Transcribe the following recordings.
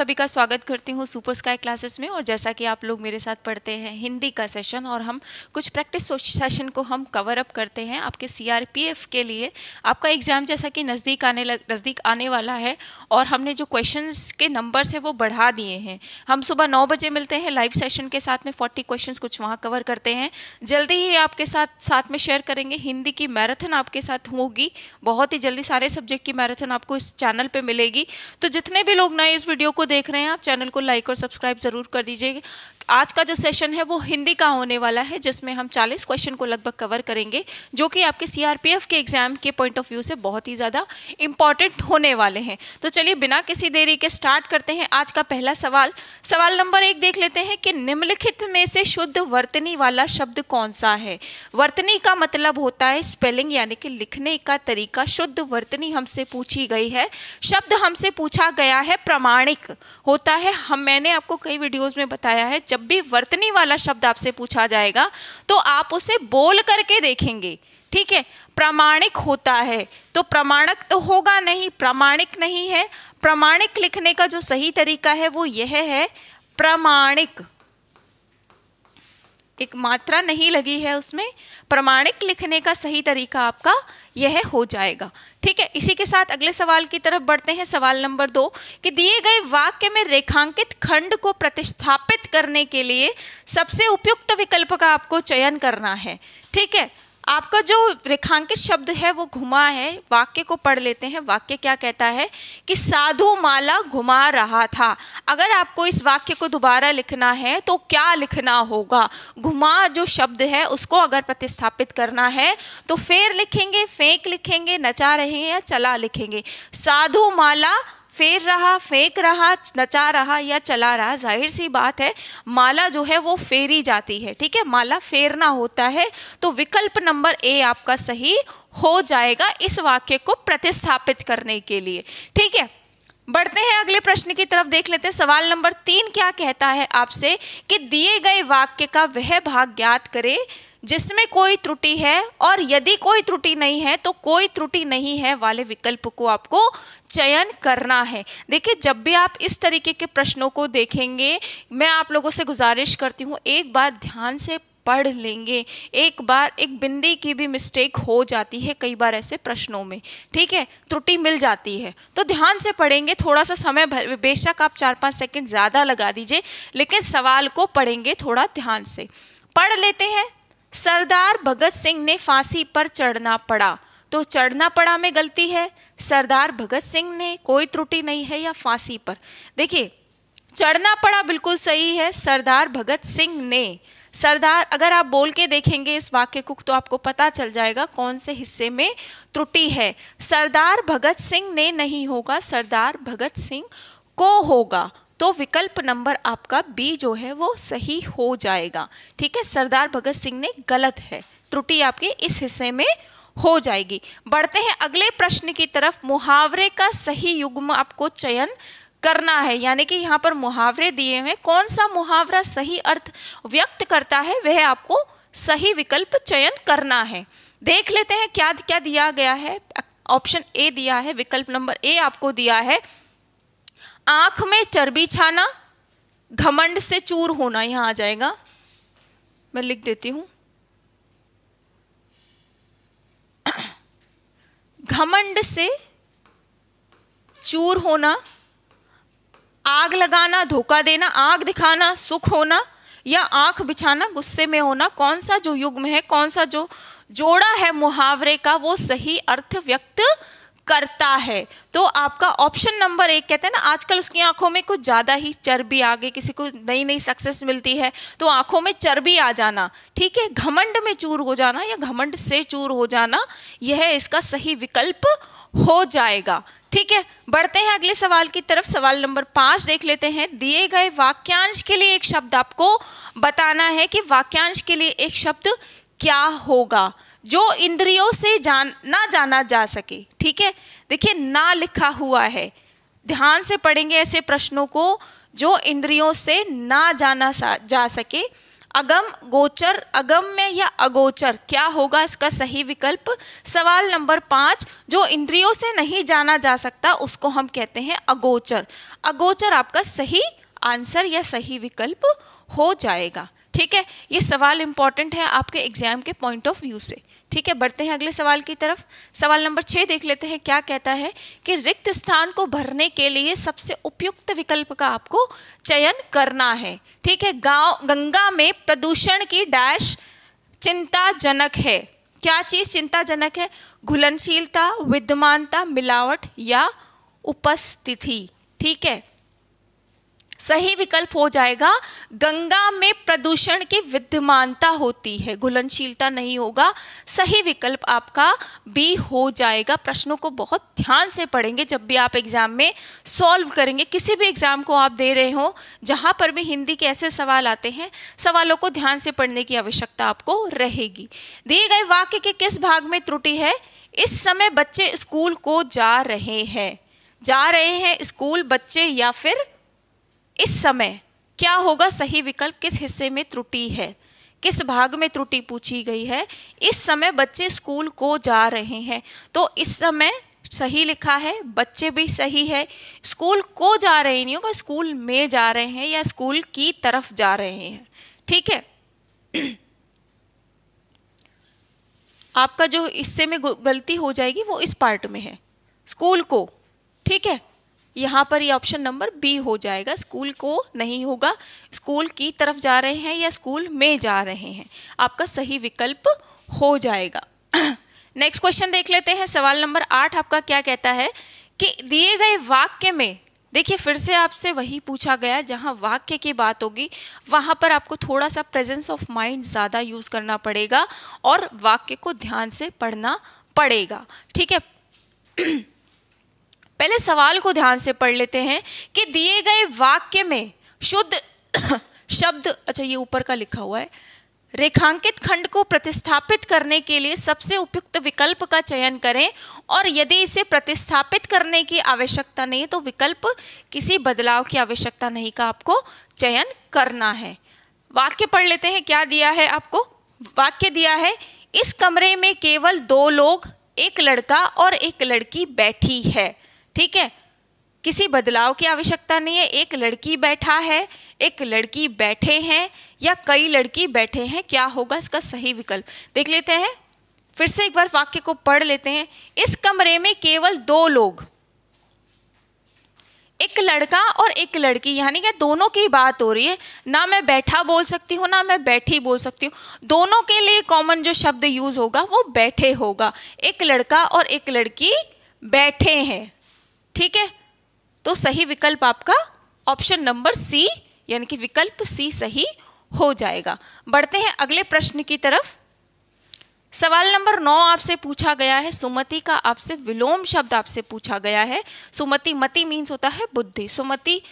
सभी का स्वागत करती हूँ सुपर स्काई क्लासेस में और जैसा कि आप लोग मेरे साथ पढ़ते हैं हिंदी का सेशन और हम कुछ प्रैक्टिस सेशन को हम कवर अप करते हैं आपके सीआरपीएफ के लिए। आपका एग्ज़ाम जैसा कि नज़दीक आने लग नज़दीक आने वाला है और हमने जो क्वेश्चंस के नंबर्स हैं वो बढ़ा दिए हैं। हम सुबह नौ बजे मिलते हैं लाइव सेशन के साथ में फोर्टी क्वेश्चन कुछ वहाँ कवर करते हैं। जल्दी ही आपके साथ साथ में शेयर करेंगे, हिंदी की मैराथन आपके साथ होगी। बहुत ही जल्दी सारे सब्जेक्ट की मैराथन आपको इस चैनल पर मिलेगी। तो जितने भी लोग नए इस वीडियो को देख रहे हैं। आप चैनल को लाइक और सब्सक्राइब ज़रूर कर दीजिए। आज का जो सेशन है वो हिंदी का होने वाला है, जिसमें हम 40 क्वेश्चन को लगभग कवर करेंगे, जो कि आपके सीआरपीएफ के एग्ज़ाम के पॉइंट ऑफ़ व्यू से बहुत ही ज़्यादा इंपॉर्टेंट होने वाले हैं। तो चलिए, बिना किसी देरी के स्टार्ट करते हैं आज का पहला सवाल। सवाल नंबर एक देख लेते हैं कि निम्नलिखित में से शुद्ध वर्तनी वाला शब्द कौन सा है? वर्तनी का मतलब होता है स्पेलिंग यानी कि लिखने का तरीका। शुद्ध वर्तनी हमसे पूछी गई है। शब्द हमसे पूछा गया है प्रमाणिक। होता है, हम, मैंने आपको कई वीडियोज़ में बताया है, जब जब भी वर्तनी वाला शब्द आपसे पूछा जाएगा तो आप उसे बोल करके देखेंगे। ठीक है? प्रामाणिक होता है। तो प्रमाणक तो होगा नहीं, प्रामाणिक नहीं है। प्रमाणिक लिखने का जो सही तरीका है, वो यह है, प्रमाणिक। एक मात्रा नहीं लगी है उसमें, प्रमाणिक लिखने का सही तरीका आपका यह हो जाएगा। ठीक है, इसी के साथ अगले सवाल की तरफ़ बढ़ते हैं। सवाल नंबर दो, कि दिए गए वाक्य में रेखांकित खंड को प्रतिस्थापित करने के लिए सबसे उपयुक्त विकल्प का आपको चयन करना है। ठीक है आपका जो रेखांकित शब्द है, वो घुमा है, वाक्य को पढ़ लेते हैं। वाक्य क्या कहता है कि साधु माला घुमा रहा था। अगर आपको इस वाक्य को दोबारा लिखना है तो क्या लिखना होगा? घुमा जो शब्द है, उसको अगर प्रतिस्थापित करना है तो फेर लिखेंगे, फेंक लिखेंगे, नचा रहे हैं या चला लिखेंगे। साधु माला फेर रहा, फेंक रहा, नचा रहा या चला रहा, ज़ाहिर सी बात है, माला जो है वो फेरी जाती है, ठीक है? माला फेरना होता है तो विकल्प नंबर ए आपका सही हो जाएगा इस वाक्य को प्रतिस्थापित करने के लिए, ठीक है? बढ़ते हैं अगले प्रश्न की तरफ़, देख लेते हैं। सवाल नंबर तीन क्या कहता है आपसे कि दिए गए वाक्य का वह भाग ज्ञात करें जिसमें कोई त्रुटि है और यदि कोई त्रुटि नहीं है तो कोई त्रुटि नहीं है वाले विकल्प को आपको चयन करना है। देखिए, जब भी आप इस तरीके के प्रश्नों को देखेंगे, मैं आप लोगों से गुजारिश करती हूँ, एक बार ध्यान से पढ़ लेंगे। एक बार, एक बिंदी की भी मिस्टेक हो जाती है कई बार ऐसे प्रश्नों में। ठीक है? त्रुटि मिल जाती है। तो ध्यान से पढ़ेंगे थोड़ा सा समय बेशक आप चार पाँच सेकंड ज़्यादा लगा दीजिए, लेकिन सवाल को पढ़ेंगे थोड़ा ध्यान से। पढ़ लेते हैं सरदार भगत सिंह ने फांसी पर चढ़ना पड़ा। तो चढ़ना पड़ा में गलती है? सरदार भगत सिंह ने कोई त्रुटि नहीं है या फांसी पर? देखिए, चढ़ना पड़ा बिल्कुल सही है, सरदार भगत सिंह ने। सरदार, अगर आप बोल के देखेंगे इस वाक्य को तो आपको पता चल जाएगा कौन से हिस्से में त्रुटि है। सरदार भगत सिंह ने नहीं होगा, सरदार भगत सिंह को होगा। तो विकल्प नंबर आपका बी जो है वो सही हो जाएगा। ठीक है? सरदार भगत सिंह ने गलत है। त्रुटि आपके इस हिस्से में हो जाएगी। बढ़ते हैं अगले प्रश्न की तरफ़। मुहावरे का सही युग्म आपको चयन करना है। यानी कि यहाँ पर मुहावरे दिए हुए कौन सा मुहावरा सही अर्थ व्यक्त करता है, वह आपको सही विकल्प चयन करना है। देख लेते हैं क्या क्या दिया गया है। ऑप्शन ए दिया है, विकल्प नंबर ए आपको दिया है। आँख में चर्बी छाना, घमंड से चूर होना यहाँ आ जाएगा। मैं लिख देती हूँ। घमंड से चूर होना, आग लगाना, धोखा देना, आग दिखाना, सुख होना या आँख बिछाना, गुस्से में होना, कौन सा जो युग्म है, कौन सा जो जोड़ा है मुहावरे का, वो सही अर्थ व्यक्त करता है। तो आपका ऑप्शन नंबर एक, कहते हैं ना, आजकल उसकी आँखों में कुछ ज़्यादा ही चर्बी आ गई, किसी को नई नई सक्सेस मिलती है तो आँखों में चर्बी आ जाना, ठीक है? घमंड में चूर हो जाना या घमंड से चूर हो जाना, यह इसका सही विकल्प हो जाएगा, ठीक है? बढ़ते हैं अगले सवाल की तरफ़, सवाल नंबर पाँच देख लेते हैं। दिए गए वाक्यांश के लिए एक शब्द आपको बताना है कि वाक्यांश के लिए एक शब्द क्या होगा। जो इंद्रियों से जान, ना जाना जा सके, ठीक है? देखिए, ना लिखा हुआ है। ध्यान से पढ़ेंगे ऐसे प्रश्नों को, जो इंद्रियों से ना जाना जा सके। अगम, गोचर, अगम में या अगोचर, क्या होगा इसका सही विकल्प? सवाल नंबर पाँच, जो इंद्रियों से नहीं जाना जा सकता, उसको हम कहते हैं अगोचर। अगोचर आपका सही आंसर या सही विकल्प हो जाएगा, ठीक है? ये सवाल इंपॉर्टेंट है आपके एग्ज़ाम के पॉइंट ऑफ़ व्यू से। ठीक है, बढ़ते हैं अगले सवाल की तरफ़। सवाल नंबर छः देख लेते हैं, क्या कहता है कि रिक्त स्थान को भरने के लिए सबसे उपयुक्त विकल्प का आपको चयन करना है। ठीक है, गाँव, गंगा में प्रदूषण की डैश चिंताजनक है। क्या चीज़ चिंताजनक है? घुलनशीलता, विद्यमानता, मिलावट या उपस्थिति। ठीक है सही विकल्प हो जाएगा। गंगा में प्रदूषण की विद्यमानता होती है। घुलनशीलता नहीं होगा। सही विकल्प आपका बी हो जाएगा। प्रश्नों को बहुत ध्यान से पढ़ेंगे। जब भी आप एग्ज़ाम में सॉल्व करेंगे, किसी भी एग्ज़ाम को आप दे रहे हो, जहाँ पर भी हिंदी के ऐसे सवाल आते हैं, सवालों को ध्यान से पढ़ने की आवश्यकता आपको रहेगी। दिए गए वाक्य के किस भाग में त्रुटि है? इस समय बच्चे स्कूल को जा रहे हैं। जा रहे हैं स्कूल बच्चे या फिर इस समय क्या होगा? सही विकल्प किस हिस्से में त्रुटि है? किस भाग में त्रुटि पूछी गई है? इस समय बच्चे स्कूल को जा रहे हैं। तो इस समय सही लिखा है, बच्चे भी सही है। स्कूल को जा रहे नहीं होगा? स्कूल में जा रहे हैं या स्कूल की तरफ़ जा रहे हैं। ठीक है? आपका जो इससे में गलती हो जाएगी, वो इस पार्ट में है। स्कूल को। ठीक है? यहाँ पर ये ऑप्शन नंबर बी हो जाएगा। स्कूल को नहीं होगा। स्कूल की तरफ़ जा रहे हैं या स्कूल में जा रहे हैं? आपका सही विकल्प हो जाएगा। नेक्स्ट क्वेश्चन देख लेते हैं। सवाल नंबर आठ आपका क्या कहता है कि दिए गए वाक्य में, देखिए फिर से आपसे वही पूछा गया, जहाँ वाक्य की बात होगी, वहाँ पर आपको थोड़ा सा प्रेजेंस ऑफ़ माइंड ज़्यादा यूज़ करना पड़ेगा और वाक्य को ध्यान से पढ़ना पड़ेगा। ठीक है? पहले सवाल को ध्यान से पढ़ लेते हैं कि दिए गए वाक्य में शुद्ध शब्द अच्छा ये ऊपर का लिखा हुआ है, रेखांकित खंड को प्रतिस्थापित करने के लिए सबसे उपयुक्त विकल्प का चयन करें और यदि इसे प्रतिस्थापित करने की आवश्यकता नहीं तो विकल्प किसी बदलाव की आवश्यकता नहीं का आपको चयन करना है। वाक्य पढ़ लेते हैं, क्या दिया है आपको? वाक्य दिया है, इस कमरे में केवल दो लोग, एक लड़का और एक लड़की बैठी है। ठीक है? किसी बदलाव की आवश्यकता नहीं है। एक लड़की बैठा है, एक लड़की बैठे हैं, या कई लड़की बैठे हैं, क्या होगा इसका सही विकल्प? देख लेते हैं। फिर से एक बार वाक्य को पढ़ लेते हैं। इस कमरे में केवल दो लोग। एक लड़का और एक लड़की, यानी कि दोनों की बात हो रही है। ना मैं बैठा बोल सकती हूँ, ना मैं बैठी बोल सकती हूँ। दोनों के लिए कॉमन जो शब्द यूज़ होगा, वो बैठे होगा। एक लड़का और एक लड़की बैठे हैं। ठीक है? तो सही विकल्प आपका ऑप्शन नंबर सी यानी कि विकल्प सी सही हो जाएगा। बढ़ते हैं अगले प्रश्न की तरफ़। सवाल नंबर नौ आपसे पूछा गया है। सुमति का आपसे विलोम शब्द आपसे पूछा गया है। सुमति, मति मीन्स होता है बुद्धि। सुमति,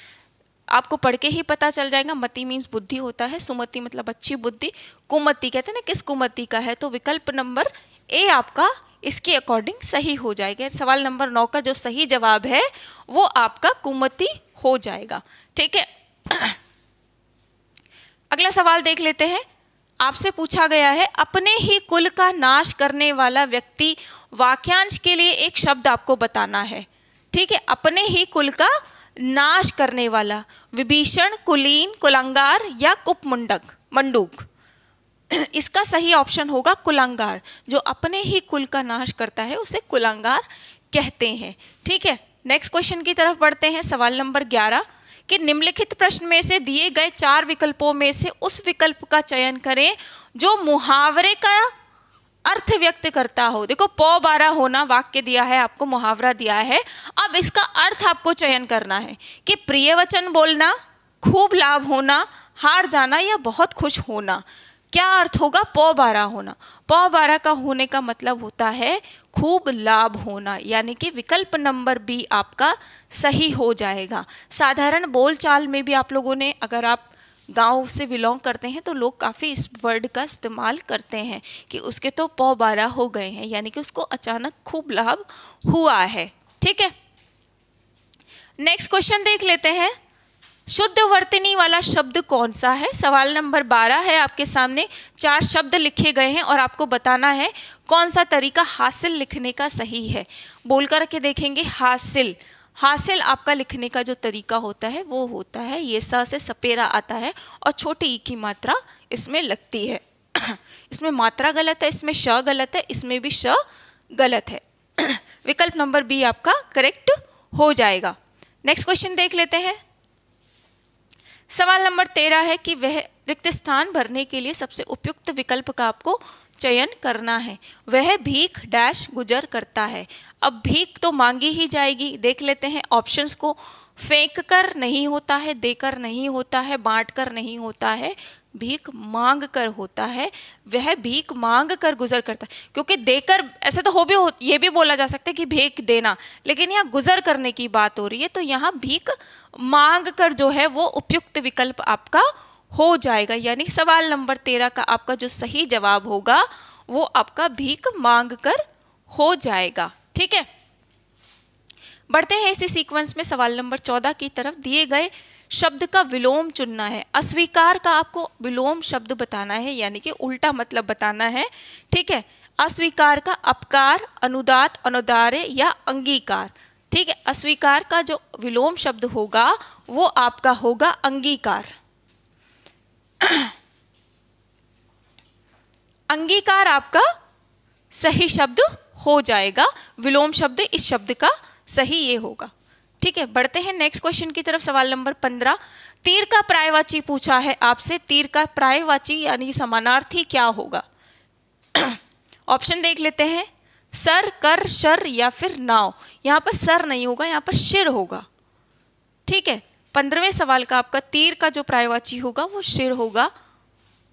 आपको पढ़ के ही पता चल जाएगा, मति मीन्स बुद्धि होता है। सुमति मतलब अच्छी बुद्धि। कुमति, कहते हैं ना, किस कुमति का है? तो विकल्प नंबर ए आपका इसके अकॉर्डिंग सही हो जाएगा। सवाल नंबर नौ का जो सही जवाब है, वो आपका कुमति हो जाएगा। ठीक है? अगला सवाल देख लेते हैं। आपसे पूछा गया है, अपने ही कुल का नाश करने वाला व्यक्ति वाक्यांश के लिए एक शब्द आपको बताना है। ठीक है? अपने ही कुल का नाश करने वाला, विभीषण, कुलीन, कुलंगार या कुपमुंडक, मंडूक। इसका सही ऑप्शन होगा कुलंगार। जो अपने ही कुल का नाश करता है, उसे कुलंगार कहते हैं। ठीक है? नेक्स्ट क्वेश्चन की तरफ़ बढ़ते हैं। सवाल नंबर ग्यारह, कि निम्नलिखित प्रश्न में से दिए गए चार विकल्पों में से उस विकल्प का चयन करें, जो मुहावरे का अर्थ व्यक्त करता हो। देखो, पौ बारह होना वाक्य दिया है, आपको मुहावरा दिया है। अब इसका अर्थ आपको चयन करना है, कि प्रिय वचन बोलना, खूब लाभ होना, हार जाना या बहुत खुश होना। क्या अर्थ होगा पौ बारह होना? पौ बारह का होने का मतलब होता है खूब लाभ होना, यानी कि विकल्प नंबर बी आपका सही हो जाएगा। साधारण बोलचाल में भी आप लोगों ने अगर आप गाँव से बिलोंग करते हैं तो लोग काफ़ी इस वर्ड का इस्तेमाल करते हैं कि उसके तो पौ बारह हो गए हैं, यानी कि उसको अचानक खूब लाभ हुआ है। ठीक है? नेक्स्ट क्वेश्चन देख लेते हैं। शुद्ध वर्तनी वाला शब्द कौन सा है? सवाल नंबर बारह है आपके सामने। चार शब्द लिखे गए हैं और आपको बताना है कौन सा तरीका हासिल लिखने का सही है। बोल कर के देखेंगे, हासिल। हासिल आपका लिखने का जो तरीका होता है, वो होता है, ये सा से सपेरा आता है और छोटी ई की मात्रा इसमें लगती है। इसमें मात्रा गलत है, इसमें श गलत है, इसमें भी श गलत है। विकल्प नंबर बी आपका करेक्ट हो जाएगा। नेक्स्ट क्वेश्चन देख लेते हैं। सवाल नंबर तेरह है कि वह रिक्त स्थान भरने के लिए सबसे उपयुक्त विकल्प का आपको चयन करना है। वह भीख डैश गुजर करता है। अब भीख तो मांगी ही जाएगी। देख लेते हैं ऑप्शंस को। फेंक कर नहीं होता है, देकर नहीं होता है बांट कर नहीं होता है। भीख मांग कर होता है, वह भीख मांग कर गुजर करता है। क्योंकि देकर, ऐसे तो हो भी हो, ये भी बोला जा सकता है कि भीख देना, लेकिन यहाँ गुजर करने की बात हो रही है तो यहाँ भीख मांग कर जो है, वो उपयुक्त विकल्प आपका हो जाएगा। यानी सवाल नंबर तेरह का आपका जो सही जवाब होगा, वो आपका भीख मांग कर हो जाएगा। ठीक है? बढ़ते हैं इसी सीक्वेंस में सवाल नंबर चौदह की तरफ़। दिए गए शब्द का विलोम चुनना है। अस्वीकार का आपको विलोम शब्द बताना है, यानी कि उल्टा मतलब बताना है। ठीक है? अस्वीकार का अपकार, अनुदात, अनुदारे या अंगीकार। ठीक है? अस्वीकार का जो विलोम शब्द होगा, वो आपका होगा अंगीकार। अंगीकार आपका सही शब्द हो जाएगा। विलोम शब्द इस शब्द का सही ये होगा। ठीक है, बढ़ते हैं नेक्स्ट क्वेश्चन की तरफ़, सवाल नंबर पंद्रह। तीर का प्रायवाची पूछा है आपसे, तीर का प्रायवाची यानी समानार्थी क्या होगा? ऑप्शन देख लेते हैं, सर, कर, शर या फिर नाव। यहाँ पर सर नहीं होगा, यहाँ पर शिर होगा। ठीक है, पंद्रहवें सवाल का आपका, तीर का जो प्रायवाची होगा, वो शिर होगा।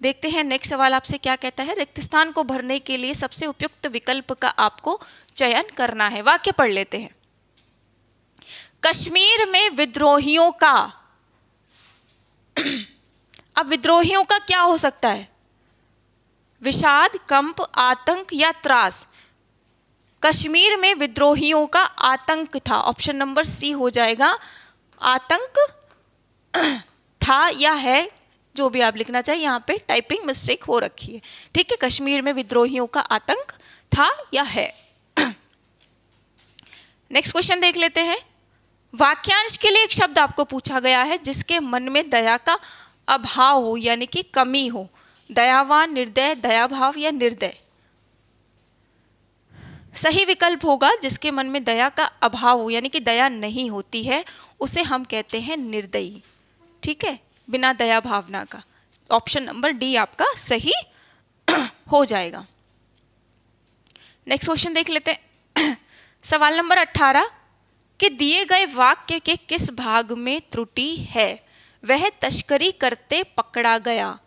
देखते हैं नेक्स्ट सवाल आपसे क्या कहता है रिक्त स्थान को भरने के लिए सबसे उपयुक्त विकल्प का आपको चयन करना है। वाक्य पढ़ लेते हैं। कश्मीर में विद्रोहियों का। अब विद्रोहियों का क्या हो सकता है? विषाद, कंप, आतंक या त्रास? कश्मीर में विद्रोहियों का आतंक था। ऑप्शन नंबर सी हो जाएगा आतंक। था या है, जो भी आप लिखना चाहिए यहाँ पे टाइपिंग मिस्टेक हो रखी है। ठीक है, कश्मीर में विद्रोहियों का आतंक था या है? नेक्स्ट क्वेश्चन देख लेते हैं। वाक्यांश के लिए एक शब्द आपको पूछा गया है, जिसके मन में दया का अभाव हो, यानी कि कमी हो। दयावान, निर्दय, दयाभाव या निर्दय। सही विकल्प होगा, जिसके मन में दया का अभाव हो, यानी कि दया नहीं होती है, उसे हम कहते हैं निर्दयी। ठीक है? बिना दया भावना का। ऑप्शन नंबर डी आपका सही हो जाएगा। नेक्स्ट क्वेश्चन देख लेते हैं। सवाल नंबर अट्ठारह कि दिए गए वाक्य के किस भाग में त्रुटि है? वह तस्करी करते पकड़ा गया।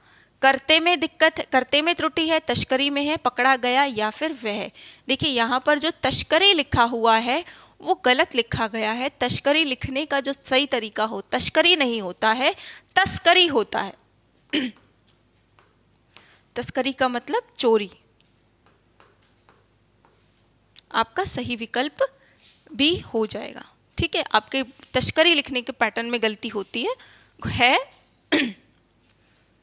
करते में दिक्कत, करते में त्रुटि है तस्करी में है, पकड़ा गया या फिर वह? देखिए, यहाँ पर जो तस्करी लिखा हुआ है, वो गलत लिखा गया है। तस्करी लिखने का जो सही तरीका हो तस्करी नहीं होता है, तस्करी होता है। तस्करी का मतलब चोरी। आपका सही विकल्प भी हो जाएगा। ठीक है? आपके तस्करी लिखने के पैटर्न में गलती होती है। है?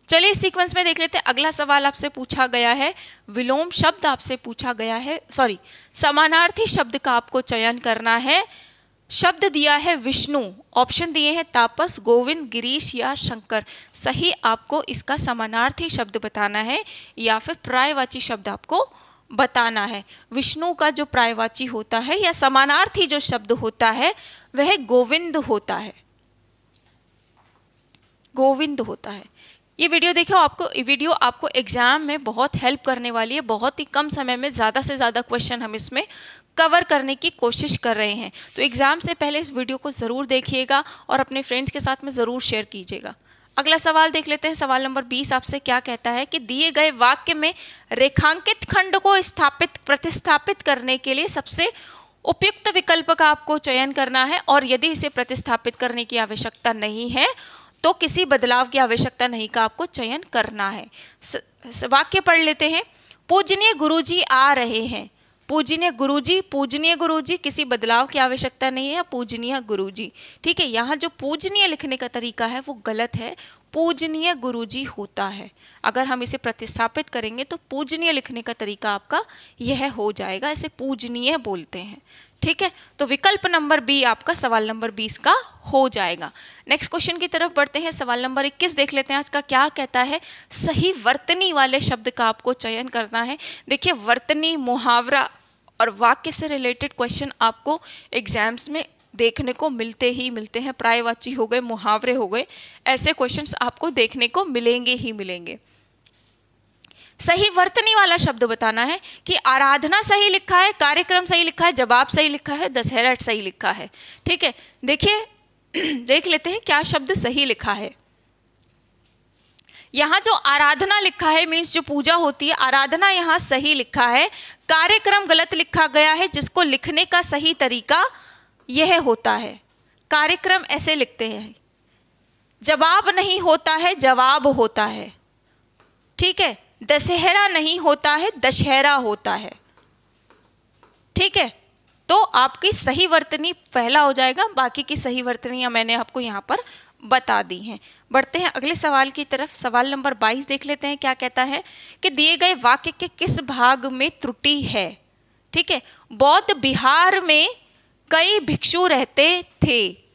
चलिए सीक्वेंस में देख लेते हैं। अगला सवाल आपसे पूछा गया है। विलोम शब्द आपसे पूछा गया है। सॉरी समानार्थी शब्द का आपको चयन करना है। शब्द दिया है विष्णु। ऑप्शन दिए हैं तापस, गोविंद, गिरीश या शंकर। सही आपको इसका समानार्थी शब्द बताना है या फिर प्रायवाची शब्द आपको बताना है। विष्णु का जो प्रायवाची होता है या समानार्थी जो शब्द होता है, वह गोविंद होता है। गोविंद होता है। ये वीडियो देखो आपको वीडियो आपको एग्ज़ाम में बहुत हेल्प करने वाली है। बहुत ही कम समय में, ज़्यादा से ज़्यादा क्वेश्चन हम इसमें कवर करने की कोशिश कर रहे हैं। तो एग्ज़ाम से पहले इस वीडियो को ज़रूर देखिएगा और अपने फ्रेंड्स के साथ में ज़रूर शेयर कीजिएगा। अगला सवाल देख लेते हैं। सवाल नंबर बीस आपसे क्या कहता है कि दिए गए वाक्य में रेखांकित खंड को स्थापित, प्रतिस्थापित करने के लिए सबसे उपयुक्त विकल्प का आपको चयन करना है और यदि इसे प्रतिस्थापित करने की आवश्यकता नहीं है तो किसी बदलाव की आवश्यकता नहीं का आपको चयन करना है। वाक्य पढ़ लेते हैं। पूजनीय गुरुजी आ रहे हैं। पूजनीय गुरुजी पूजनीय गुरुजी, किसी बदलाव की आवश्यकता नहीं है, पूजनीय गुरुजी। ठीक है, यहाँ जो पूजनीय लिखने का तरीका है, वो गलत है। पूजनीय गुरुजी होता है। अगर हम इसे प्रतिस्थापित करेंगे तो पूजनीय लिखने का तरीका आपका यह हो जाएगा, इसे पूजनीय बोलते हैं। ठीक है? तो विकल्प नंबर बी आपका, सवाल नंबर बीस का हो जाएगा। नेक्स्ट क्वेश्चन की तरफ़ बढ़ते हैं। सवाल नंबर इक्कीस देख लेते हैं आज का क्या कहता है। सही वर्तनी वाले शब्द का आपको चयन करना है। देखिए, वर्तनी, मुहावरा और वाक्य से रिलेटेड क्वेश्चन आपको एग्ज़ाम्स में देखने को मिलते ही मिलते हैं। प्रायवाची हो गए, मुहावरे हो गए, ऐसे क्वेश्चंस आपको देखने को मिलेंगे ही मिलेंगे। सही वर्तनी वाला शब्द बताना है कि आराधना सही लिखा है, कार्यक्रम सही लिखा है, जवाब सही लिखा है, दशहरा सही लिखा है। ठीक है, देखिए, देख लेते हैं क्या शब्द सही लिखा है। यहाँ जो आराधना लिखा है मीन्स जो पूजा होती है, आराधना यहाँ सही लिखा है, कार्यक्रम गलत लिखा गया है, जिसको लिखने का सही तरीका यह होता है। कार्यक्रम ऐसे लिखते हैं, जवाब नहीं होता है, जवाब होता है। ठीक है दशहरा नहीं होता है, दशहरा होता है। ठीक है? तो आपकी सही वर्तनी पहला हो जाएगा, बाकी की सही वर्तनियाँ मैंने आपको यहाँ पर बता दी हैं। बढ़ते हैं अगले सवाल की तरफ़। सवाल नंबर 22 देख लेते हैं, क्या कहता है कि दिए गए वाक्य के किस भाग में त्रुटि है? ठीक है? बौद्ध बिहार में कई भिक्षु रहते थे।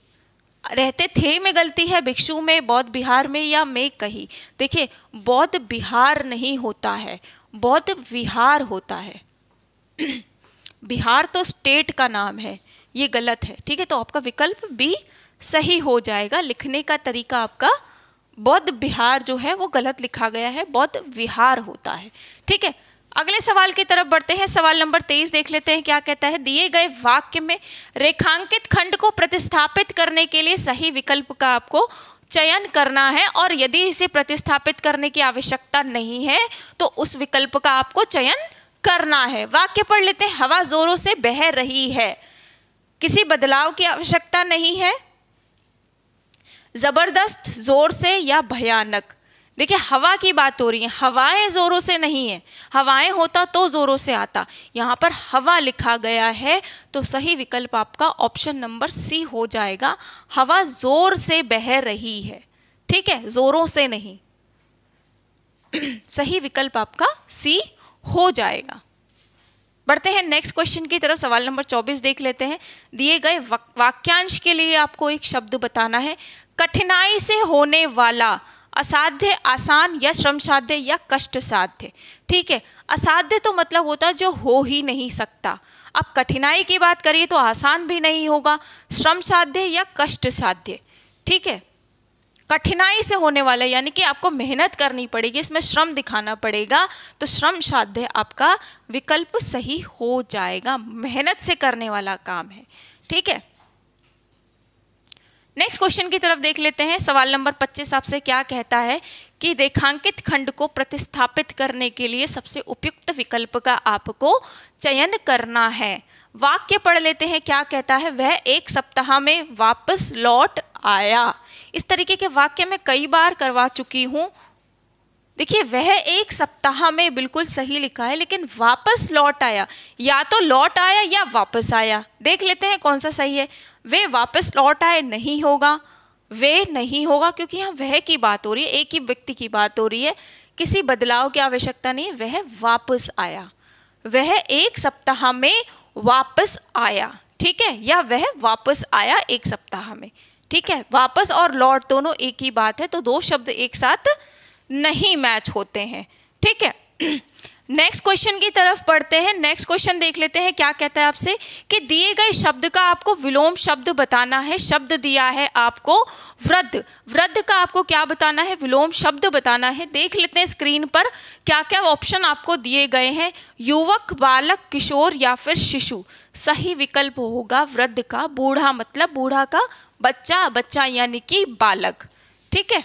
रहते थे में गलती है, भिक्षु में, बौद्ध बिहार में या में कही। देखिए, बौद्ध बिहार नहीं होता है, बौद्ध विहार होता है। बिहार तो स्टेट का नाम है, ये गलत है, ठीक है? तो आपका विकल्प बी, सही हो जाएगा, लिखने का तरीका आपका, बौद्ध बिहार जो है वो गलत लिखा गया है, बौद्ध विहार होता है, ठीक है? अगले सवाल की तरफ़ बढ़ते हैं। सवाल नंबर तेईस देख लेते हैं, क्या कहता है? दिए गए वाक्य में रेखांकित खंड को प्रतिस्थापित करने के लिए सही विकल्प का आपको चयन करना है और यदि इसे प्रतिस्थापित करने की आवश्यकता नहीं है तो उस विकल्प का आपको चयन करना है। वाक्य पढ़ लेते हैं। हवा जोरों से बह रही है। किसी बदलाव की आवश्यकता नहीं है। ज़बरदस्त ज़ोर से या भयानक। देखिए, हवा की बात हो रही है। हवाएँ ज़ोरों से नहीं है। हवाएँ होता तो ज़ोरों से आता। यहाँ पर हवा लिखा गया है तो सही विकल्प आपका ऑप्शन नंबर सी हो जाएगा। हवा ज़ोर से बह रही है। ठीक है? ज़ोरों से नहीं। सही विकल्प आपका सी हो जाएगा। बढ़ते हैं नेक्स्ट क्वेश्चन की तरफ़ सवाल नंबर 24 देख लेते हैं। दिए गए वाक्यांश के लिए आपको एक शब्द बताना है। कठिनाई से होने वाला असाध्य, आसान या श्रम साध्य या कष्ट साध्य ठीक है? असाध्य तो मतलब होता है जो हो ही नहीं सकता। अब कठिनाई की बात करिए तो आसान भी नहीं होगा श्रम साध्य या कष्ट साध्य ठीक है? कठिनाई से होने वाला, यानी कि आपको मेहनत करनी पड़ेगी, इसमें श्रम दिखाना पड़ेगा तो श्रम साध्य आपका विकल्प सही हो जाएगा। मेहनत से करने वाला काम है। ठीक है? नेक्स्ट क्वेश्चन की तरफ़ देख लेते हैं। सवाल नंबर 25 आपसे क्या कहता है कि रेखांकित खंड को प्रतिस्थापित करने के लिए सबसे उपयुक्त विकल्प का आपको चयन करना है। वाक्य पढ़ लेते हैं। क्या कहता है? वह एक सप्ताह में वापस लौट आया। इस तरीके के वाक्य में कई बार करवा चुकी हूँ। देखिए, वह एक सप्ताह में बिल्कुल सही लिखा है, लेकिन वापस लौट आया। या तो लौट आया या वापस आया। देख लेते हैं कौन सा सही है। वे वापस लौट आए, नहीं होगा। वे नहीं होगा क्योंकि यहाँ वह की बात हो रही है, एक ही व्यक्ति की बात हो रही है। किसी बदलाव की आवश्यकता नहीं वह वापस आया। वह एक सप्ताह में वापस आया, ठीक है? या वह वापस आया एक सप्ताह में, ठीक है? वापस और लौट दोनों एक ही बात है तो दो शब्द एक साथ नहीं मैच होते हैं, ठीक है? नेक्स्ट क्वेश्चन की तरफ़ पढ़ते हैं। नेक्स्ट क्वेश्चन देख लेते हैं, क्या कहता है आपसे? कि दिए गए शब्द का आपको विलोम शब्द बताना है, शब्द दिया है आपको वृद्ध। वृद्ध का आपको क्या बताना है? विलोम शब्द बताना है। देख लेते हैं स्क्रीन पर क्या क्या ऑप्शन आपको दिए गए हैं? युवक, बालक, किशोर या फिर शिशु? सही विकल्प होगा वृद्ध का, बूढ़ा मतलब बूढ़ा का बच्चा बच्चा यानी कि बालक। ठीक है?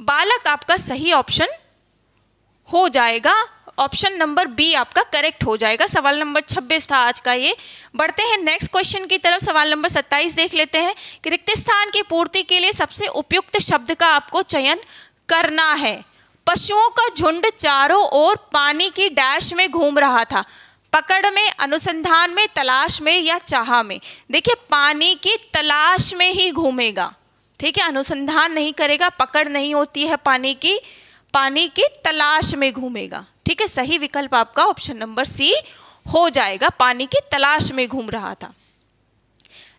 बालक आपका सही ऑप्शन हो जाएगा। ऑप्शन नंबर बी आपका करेक्ट हो जाएगा। सवाल नंबर 26 था आज का ये। बढ़ते हैं नेक्स्ट क्वेश्चन की तरफ़। सवाल नंबर 27 देख लेते हैं। कि रिक्त स्थान की पूर्ति के लिए सबसे उपयुक्त शब्द का आपको चयन करना है। पशुओं का झुंड चारों ओर पानी की डैश में घूम रहा था। पकड़ में, अनुसंधान में, तलाश में या चाह में? देखिए, पानी की तलाश में ही घूमेगा। ठीक है, अनुसंधान नहीं करेगा, पकड़ नहीं होती है पानी की पानी की तलाश में घूमेगा। ठीक है, सही विकल्प आपका ऑप्शन नंबर सी हो जाएगा। पानी की तलाश में घूम रहा था।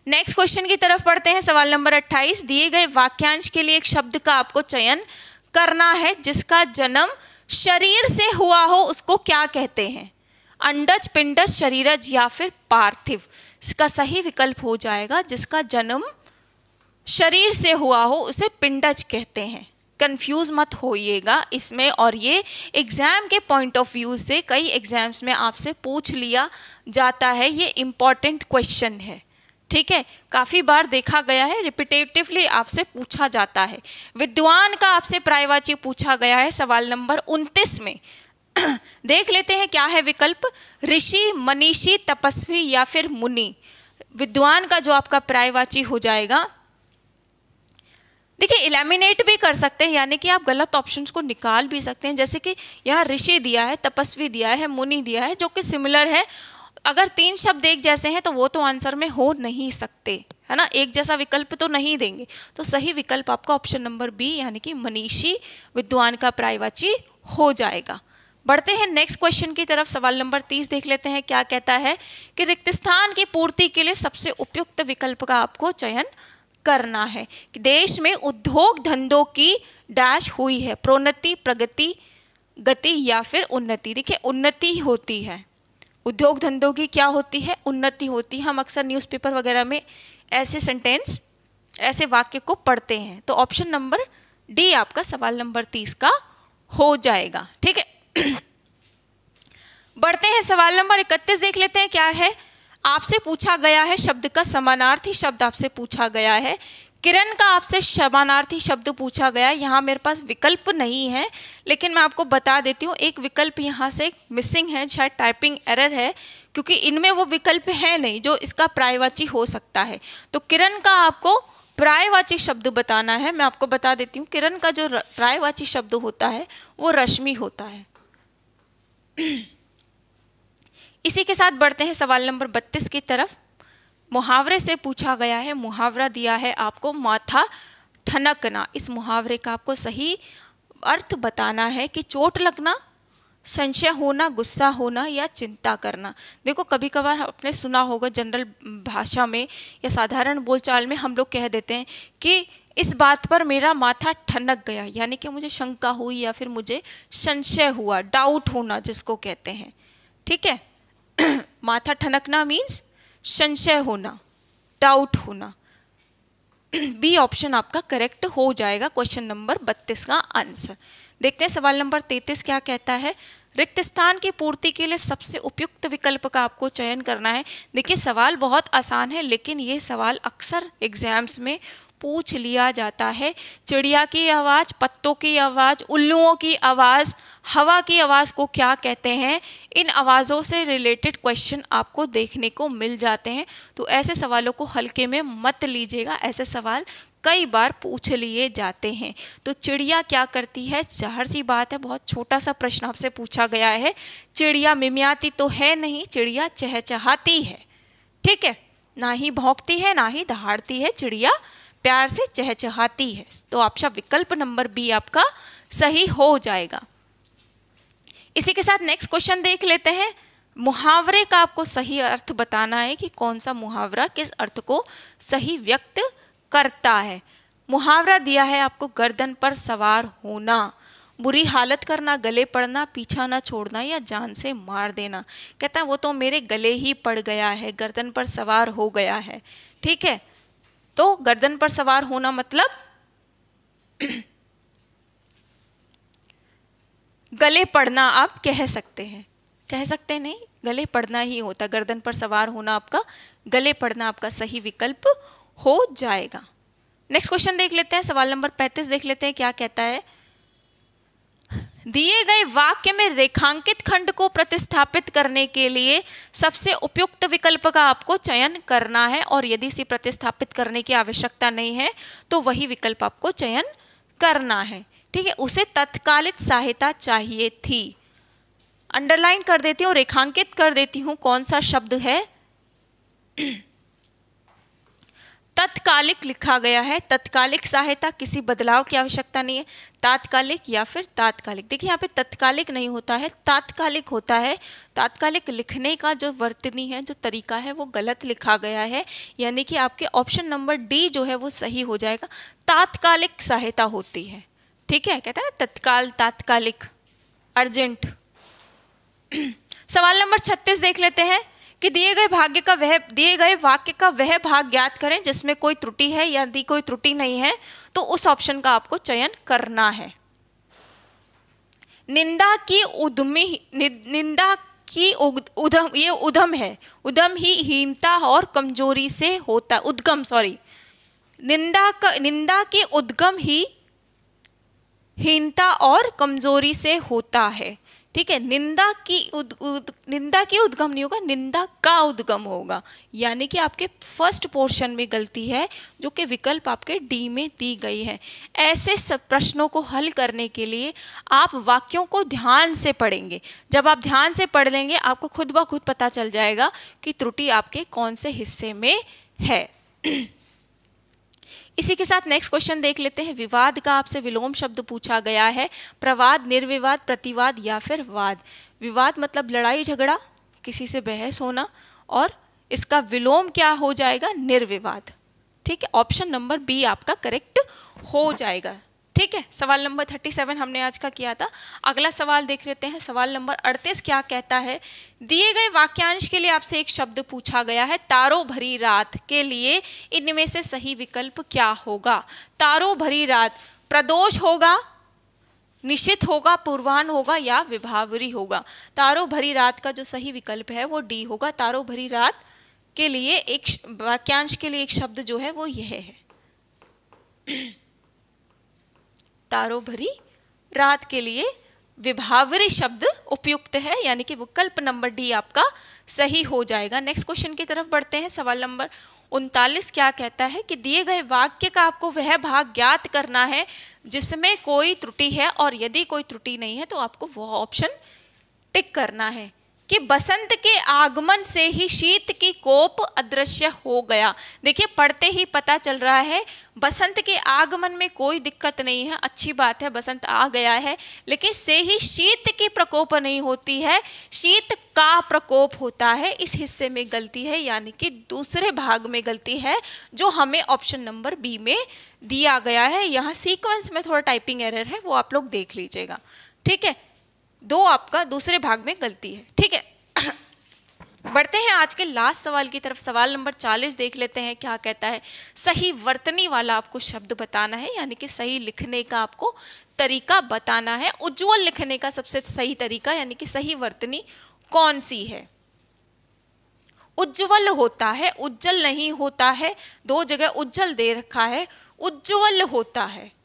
नेक्स्ट क्वेश्चन की तरफ़ पढ़ते हैं। सवाल नंबर 28 दिए गए वाक्यांश के लिए एक शब्द का आपको चयन करना है, जिसका जन्म शरीर से हुआ हो, उसको क्या कहते हैं? अंडज, पिंडज, शरीरज या फिर पार्थिव? इसका सही विकल्प हो जाएगा, जिसका जन्म शरीर से हुआ हो, उसे पिंडज कहते हैं। कंफ्यूज मत होइएगा इसमें। और ये एग्ज़ाम के पॉइंट ऑफ़ व्यू से कई एग्ज़ाम्स में आपसे पूछ लिया जाता है। ये इंपॉर्टेंट क्वेश्चन है। ठीक है? काफ़ी बार देखा गया है रिपीटेटिवली आपसे पूछा जाता है। विद्वान का आपसे प्रायवाची पूछा गया है सवाल नंबर उनतीस में। देख लेते हैं क्या है विकल्प। ऋषि, मनीषी, तपस्वी या फिर मुनि। विद्वान का जो आपका प्रायवाची हो जाएगा देखिए, इलेमिनेट भी कर सकते हैं, यानी कि आप गलत ऑप्शंस को निकाल भी सकते हैं। जैसे कि यहाँ ऋषि दिया है, तपस्वी दिया है, मुनि दिया है, जो कि सिमिलर है। अगर तीन शब्द एक जैसे हैं तो वो तो आंसर में हो नहीं सकते, है ना? एक जैसा विकल्प तो नहीं देंगे। तो सही विकल्प आपका ऑप्शन नंबर बी यानी कि मनीषी विद्वान का प्रायवाची हो जाएगा। बढ़ते हैं नेक्स्ट क्वेश्चन की तरफ़। सवाल नंबर तीस देख लेते हैं, क्या कहता है कि रिक्त स्थान की पूर्ति के लिए सबसे उपयुक्त विकल्प का आपको चयन करना है। कि देश में उद्योग धंधों की डैश हुई है। प्रोन्नति, प्रगति, गति या फिर उन्नति। देखिए, उन्नति होती है। उद्योग धंधों की क्या होती है? उन्नति होती है। हम अक्सर न्यूज़पेपर वगैरह में ऐसे सेंटेंस ऐसे वाक्य को पढ़ते हैं। तो ऑप्शन नंबर डी आपका सवाल नंबर तीस का हो जाएगा। ठीक है? बढ़ते हैं सवाल नंबर इकतीस, देख लेते हैं क्या है। आपसे पूछा गया है, शब्द का समानार्थी शब्द आपसे पूछा गया है। किरण का आपसे समानार्थी शब्द पूछा गया। है यहाँ मेरे पास विकल्प नहीं है, लेकिन मैं आपको बता देती हूँ, एक विकल्प यहाँ से मिसिंग है, शायद टाइपिंग एरर है, क्योंकि इनमें वो विकल्प है नहीं जो इसका प्रायवाची हो सकता है। तो किरण का आपको प्रायवाची शब्द बताना है, मैं आपको बता देती हूँ, किरण का जो प्रायवाची शब्द होता है, वो रश्मि होता है। इसी के साथ बढ़ते हैं सवाल नंबर बत्तीस की तरफ़। मुहावरे से पूछा गया है, मुहावरा दिया है आपको, माथा ठनकना। इस मुहावरे का आपको सही अर्थ बताना है कि चोट लगना, संशय होना, गुस्सा होना या चिंता करना। देखो कभी कभार आपने सुना होगा, जनरल भाषा में या साधारण बोलचाल में हम लोग कह देते हैं कि इस बात पर मेरा माथा ठनक गया, यानी कि मुझे शंका हुई या फिर मुझे संशय हुआ डाउट होना जिसको कहते हैं। ठीक है? माथा ठनकना मीन्स संशय होना डाउट होना। बी ऑप्शन आपका करेक्ट हो जाएगा क्वेश्चन नंबर बत्तीस का आंसर देखते हैं सवाल नंबर तैतीस क्या कहता है? रिक्त स्थान की पूर्ति के लिए सबसे उपयुक्त विकल्प का आपको चयन करना है। देखिए, सवाल बहुत आसान है, लेकिन ये सवाल अक्सर एग्ज़ाम्स में पूछ लिया जाता है। चिड़िया की आवाज़, पत्तों की आवाज़, उल्लुओं की आवाज़ हवा की आवाज़ को क्या कहते हैं? इन आवाज़ों से रिलेटेड क्वेश्चन आपको देखने को मिल जाते हैं। तो ऐसे सवालों को हल्के में मत लीजिएगा। ऐसे सवाल कई बार पूछ लिए जाते हैं। तो चिड़िया क्या करती है? जहर सी बात है, बहुत छोटा सा प्रश्न आपसे पूछा गया है। चिड़िया मिमियाती तो है नहीं, चिड़िया चहचहाती है। ठीक है? ना ही भौंकती है, ना ही दहाड़ती है, चिड़िया प्यार से चहचहाती है। तो आपका विकल्प नंबर बी आपका सही हो जाएगा। इसी के साथ नेक्स्ट क्वेश्चन देख लेते हैं। मुहावरे का आपको सही अर्थ बताना है कि कौन सा मुहावरा किस अर्थ को सही व्यक्त करता है। मुहावरा दिया है आपको गर्दन पर सवार होना, बुरी हालत करना, गले पड़ना, पीछा ना छोड़ना या जान से मार देना। कहता है, वो तो मेरे गले ही पड़ गया है, गर्दन पर सवार हो गया है। ठीक है? तो गर्दन पर सवार होना मतलब गले पड़ना आप कह सकते हैं। कह सकते नहीं, गले पड़ना ही होता, गर्दन पर सवार होना आपका, गले पड़ना आपका सही विकल्प हो जाएगा। नेक्स्ट क्वेश्चन देख लेते हैं, सवाल नंबर पैंतीस देख लेते हैं, क्या कहता है? दिए गए वाक्य में रेखांकित खंड को प्रतिस्थापित करने के लिए सबसे उपयुक्त विकल्प का आपको चयन करना है, और यदि इसे प्रतिस्थापित करने की आवश्यकता नहीं है तो वही विकल्प आपको चयन करना है। ठीक है उसे तत्कालिक सहायता चाहिए थी। अंडरलाइन कर देती हूँ, रेखांकित कर देती हूँ, कौन सा शब्द है? तत्कालिक लिखा गया है। तत्कालिक सहायता, किसी बदलाव की आवश्यकता नहीं है। तात्कालिक या फिर तात्कालिक। देखिए, यहाँ पे तत्कालिक नहीं होता है, तात्कालिक होता है। तात्कालिक लिखने का जो वर्तनी है, जो तरीका है, वो गलत लिखा गया है। यानी कि आपके ऑप्शन नंबर डी जो है, वो सही हो जाएगा। तात्कालिक सहायता होती है। ठीक है कहते हैं ना तत्काल तात्कालिक अर्जेंट। सवाल नंबर छत्तीस देख लेते हैं कि दिए गए भाग्य का वह दिए गए वाक्य का वह भाग ज्ञात करें जिसमें कोई त्रुटि है यदि कोई त्रुटि नहीं है तो उस ऑप्शन का आपको चयन करना है। निंदा की उद्यमी नि, निंदा की उधम ये उधम है। उधम ही हीनता और कमज़ोरी से होता उद्गम सॉरी निंदा का निंदा की उद्गम ही हीनता और कमज़ोरी से होता है। ठीक है? निंदा की उद, उद, निंदा की उद्गम नहीं होगा निंदा का उद्गम होगा। यानी कि आपके फ़र्स्ट पोर्शन में गलती है जो कि विकल्प आपके डी में दी गई है। ऐसे सब प्रश्नों को हल करने के लिए आप वाक्यों को ध्यान से पढ़ेंगे। जब आप ध्यान से पढ़ लेंगे आपको खुद ब खुद पता चल जाएगा कि त्रुटि आपके कौन से हिस्से में है। इसी के साथ नेक्स्ट क्वेश्चन देख लेते हैं। विवाद का आपसे विलोम शब्द पूछा गया है। प्रवाद, निर्विवाद, प्रतिवाद या फिर वाद? विवाद मतलब लड़ाई, झगड़ा, किसी से बहस होना और इसका विलोम क्या हो जाएगा? निर्विवाद। ठीक है ऑप्शन नंबर बी आपका करेक्ट हो जाएगा। ठीक है, सवाल नंबर थर्टी सेवन हमने आज का किया था। अगला सवाल देख लेते हैं। सवाल नंबर अड़तीस क्या कहता है? दिए गए वाक्यांश के लिए आपसे एक शब्द पूछा गया है, तारो भरी रात के लिए इनमें से सही विकल्प क्या होगा? तारो भरी रात, प्रदोष होगा निश्चित होगा, पूर्वान होगा या विभावरी होगा? तारो भरी रात का जो सही विकल्प है, वो डी होगा। तारो भरी रात के लिए एक वाक्यांश के लिए एक शब्द जो है, वो यह है। तारो भरी, रात के लिए विभावरी शब्द उपयुक्त है, यानी कि विकल्प नंबर डी आपका सही हो जाएगा। नेक्स्ट क्वेश्चन की तरफ़ बढ़ते हैं। सवाल नंबर उनतालीस, क्या कहता है कि दिए गए वाक्य का आपको वह भाग ज्ञात करना है जिसमें कोई त्रुटि है और यदि कोई त्रुटि नहीं है तो आपको वह ऑप्शन टिक करना है। कि बसंत के आगमन से ही शीत की कोप अदृश्य हो गया। देखिए, पढ़ते ही पता चल रहा है, बसंत के आगमन में कोई दिक्कत नहीं है। अच्छी बात है, बसंत आ गया है, लेकिन से ही शीत की प्रकोप नहीं होती है। शीत का प्रकोप होता है, इस हिस्से में गलती है, यानी कि दूसरे भाग में गलती है, जो हमें ऑप्शन नंबर बी में दिया गया है। यहाँ सीक्वेंस में थोड़ा टाइपिंग एरर है, वो आप लोग देख लीजिएगा। ठीक है दो आपका दूसरे भाग में गलती है। ठीक है? बढ़ते हैं आज के लास्ट सवाल की तरफ़। सवाल नंबर चालीस देख लेते हैं क्या कहता है। सही वर्तनी वाला आपको शब्द बताना है, यानी कि सही लिखने का आपको तरीका बताना है। उज्जवल लिखने का सबसे सही तरीका, यानी कि सही वर्तनी कौन सी है? उज्जवल होता है, उज्जवल नहीं होता है, दो जगह उज्जवल दे रखा है, उज्जवल होता है।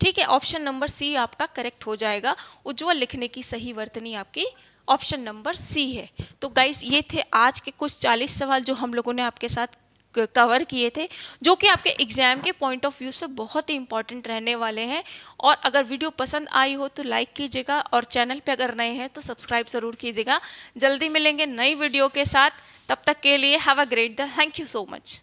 ठीक है ऑप्शन नंबर सी आपका करेक्ट हो जाएगा। उज्जवल लिखने की सही वर्तनी आपकी ऑप्शन नंबर सी है। तो गाइस ये थे आज के कुछ चालीस सवाल जो हम लोगों ने आपके साथ कवर किए थे, जो कि आपके एग्ज़ाम के पॉइंट ऑफ़ व्यू से बहुत ही इंपॉर्टेंट रहने वाले हैं। और अगर वीडियो पसंद आई हो तो लाइक कीजिएगा और चैनल पे अगर नए हैं तो सब्सक्राइब ज़रूर कीजिएगा। जल्दी मिलेंगे नई वीडियो के साथ। तब तक के लिए have a great the thank you so much